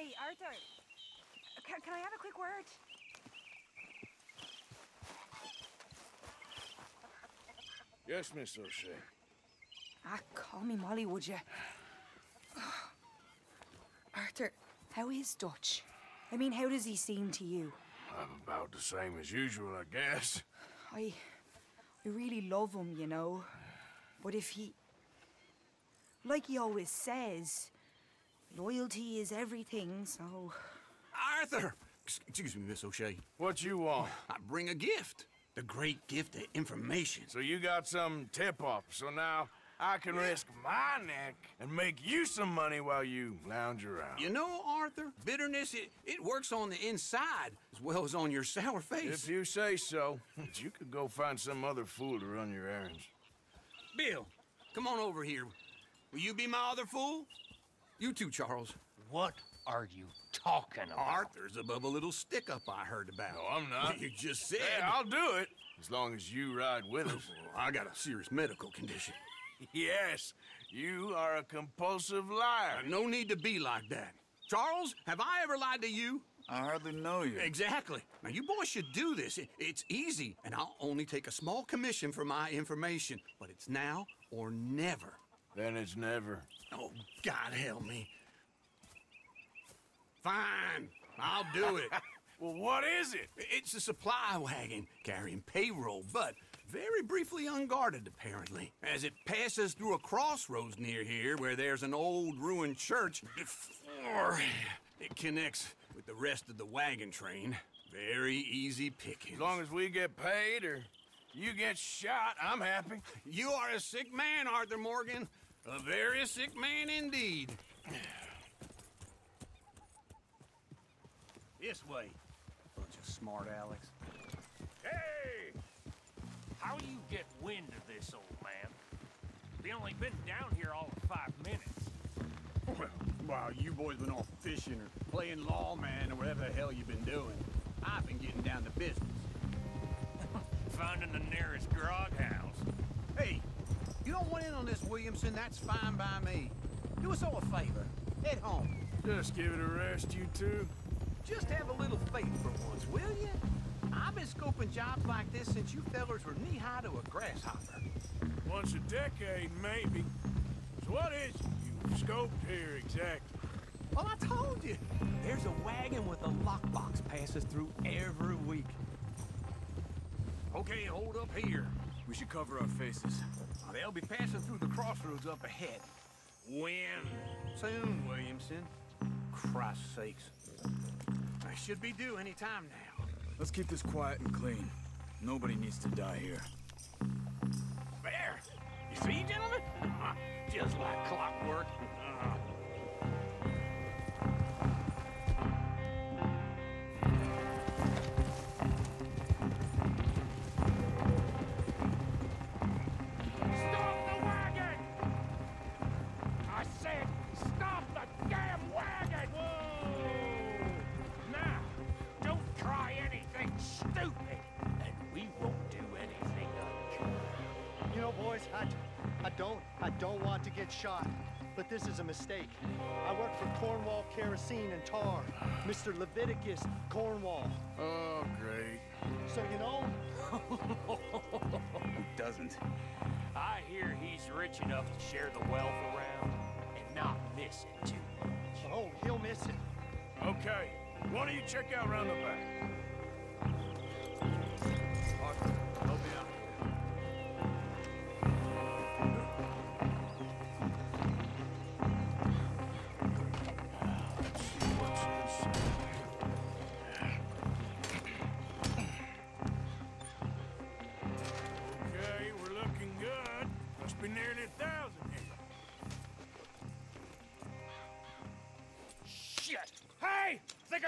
Hey, Arthur. Can, can I have a quick word? Yes, Miss O'Shea. Ah, call me Molly, would you? Arthur, how is Dutch? I mean, how does he seem to you? I'm about the same as usual, I guess. I... I really love him, you know. But if he... Like he always says, loyalty is everything, so... Arthur! Excuse me, Miss O'Shea. What you want? I bring a gift. The great gift of information. So you got some tip-off, so now I can risk my neck and make you some money while you lounge around. You know, Arthur, bitterness, it, it works on the inside as well as on your sour face. If you say so, But you could go find some other fool to run your errands. Bill, come on over here. Will you be my other fool? You too, Charles. What are you talking about? Arthur's above a little stick-up I heard about. No, I'm not. You just said... Hey, I'll do it, as long as you ride with us. I got a serious medical condition. yes, you are a compulsive liar. Uh, no need to be like that. Charles, have I ever lied to you? I hardly know you. Exactly. Now, you boys should do this. It- it's easy, and I'll only take a small commission for my information. But it's now or never. Then it's never. Oh, God help me. Fine, I'll do it. Well, what is it? it's a supply wagon carrying payroll, but very briefly unguarded, apparently. As it passes through a crossroads near here where there's an old ruined church before it connects with the rest of the wagon train. Very easy picking. As long as we get paid or you get shot, I'm happy. You are a sick man, Arthur Morgan. A very sick man indeed. This way. Bunch of smart Alex. Hey! How you get wind of this, old man? We only been down here all of five minutes. Well, while you boys been off fishing or playing lawman or whatever the hell you've been doing, I've been getting down to business. Finding the nearest grog house. Hey, you don't want in on this, Williamson, that's fine by me. Do us all a favor. Head home. Just give it a rest, you two. Just have a little faith for once, will you? I've been scoping jobs like this since you fellers were knee-high to a grasshopper. Once a decade, maybe. So what is you scoped here exactly? Well, I told you. There's a wagon with a lockbox passes through every week. Okay, hold up here. We should cover our faces. They'll be passing through the crossroads up ahead. When? Soon, Williamson. Christ's sakes. I should be due any time now. Let's keep this quiet and clean. Nobody needs to die here. There! You see, gentlemen? You know, boys, I, I don't, I don't want to get shot, but this is a mistake. I work for Cornwall Kerosene and Tar, Mr. Leviticus Cornwall. Oh, great. So you know, Who doesn't? I hear he's rich enough to share the wealth around and not miss it too much. oh, he'll miss it. Okay, why don't you check out round the back?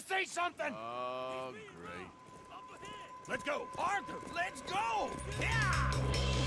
Think I something! Oh, great. Let's go! Arthur, let's go! Yeah!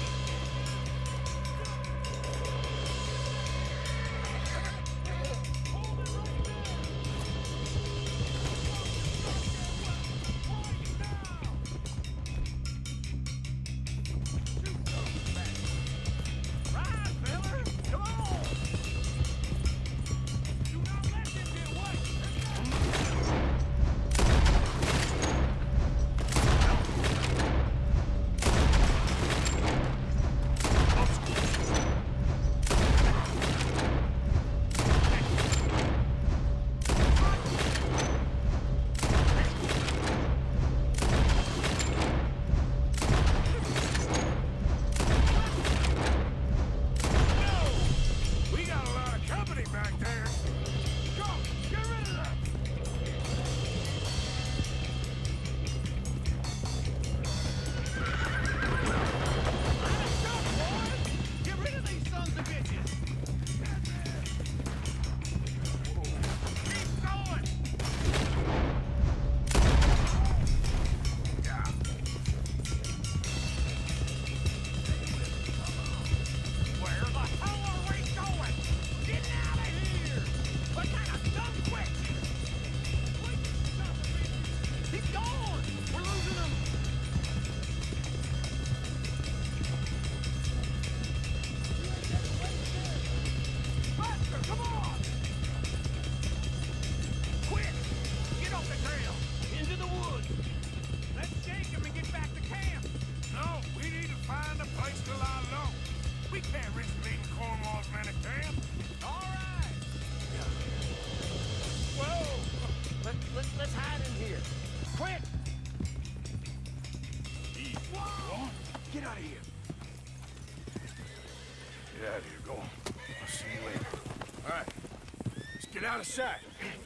Let's get out of sight.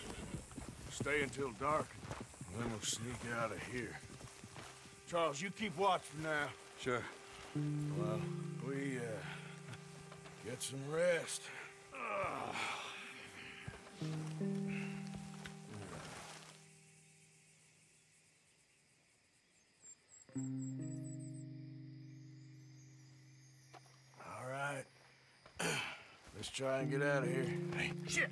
Stay until dark, and then we'll sneak out of here. Charles, you keep watch for now. Sure. Well, we, uh, get some rest. All right. Let's try and get out of here. Hey, shit!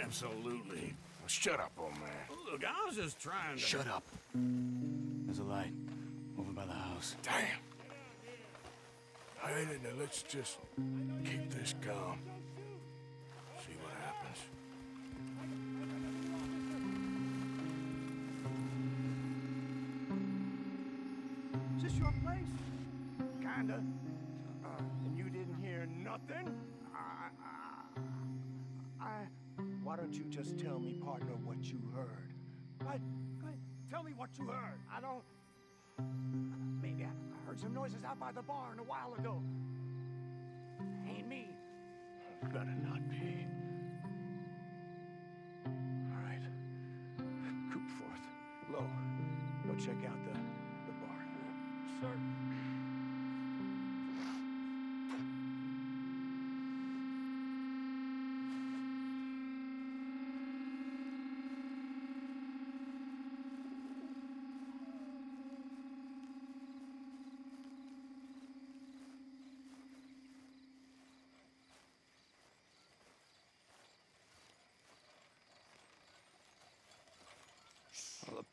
Absolutely. Well, shut up, old man. Look, I was just trying to... Shut up. There's a light over by the house. Damn. Hey, now let's just keep this calm. See what happens. Is this your place? Kinda. Uh, and you didn't hear nothing? Don't you just tell me, partner, what you heard? What? Tell me what you heard. I don't... Maybe I, I heard some noises out by the barn a while ago. Ain't me. Better not be. All right. Coopforth. Low. Go check out the, the barn. Sir.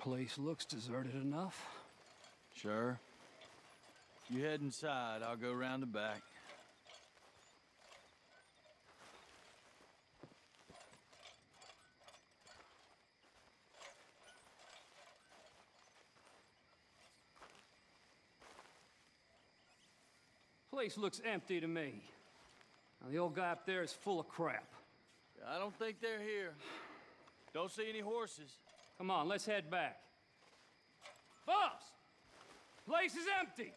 Place looks deserted enough. Sure. You head inside, I'll go round the back. Place looks empty to me. Now, the old guy up there is full of crap. I don't think they're here. Don't see any horses. Come on, let's head back. Boss! Place is empty!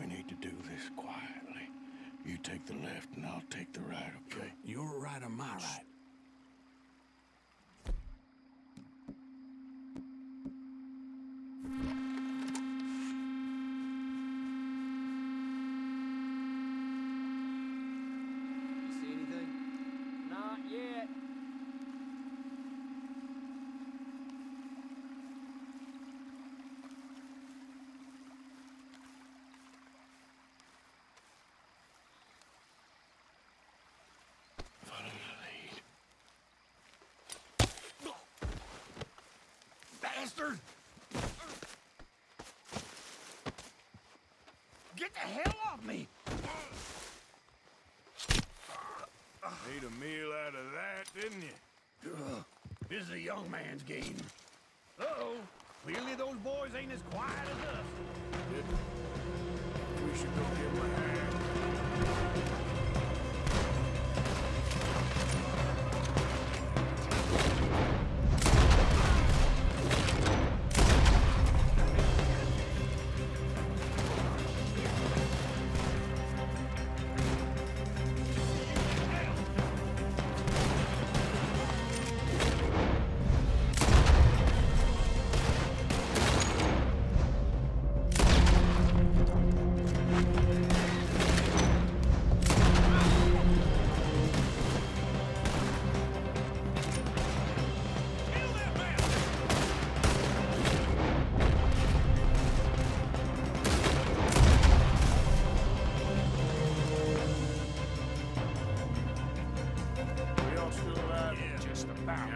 We need to do this quietly. You take the left and I'll take the right, okay? You're right on my right. You see anything? Not yet. Follow my lead. Bastard! Get the hell off me! Made a meal out of that, didn't you? Ugh, This is a young man's game. Uh-oh. Clearly those boys ain't as quiet as us. We should go him a hand.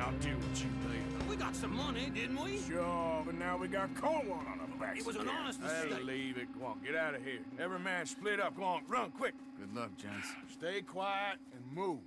I'll deal with you later. We got some money, didn't we? Sure, but now we got Cornwall on our backs. It was an honest That'll mistake. leave it. Go on, get out of here. Every man split up. Go on, run quick. Good luck, gents. Stay quiet and move.